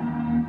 Bye.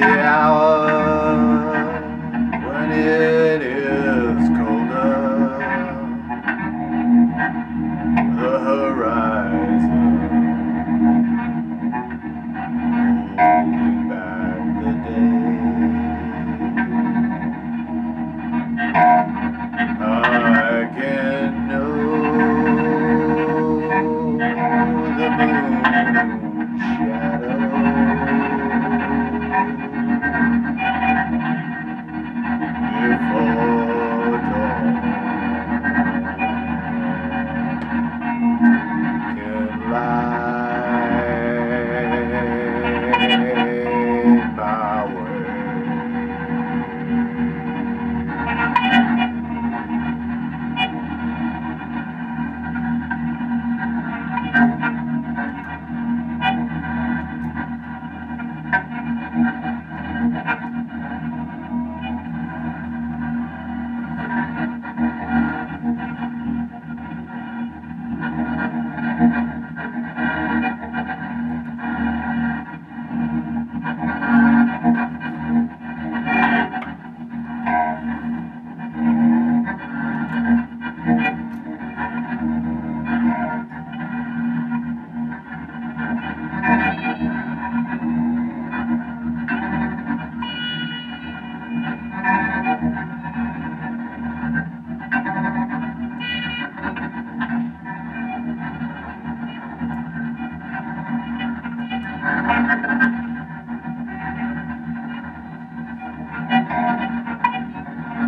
The hour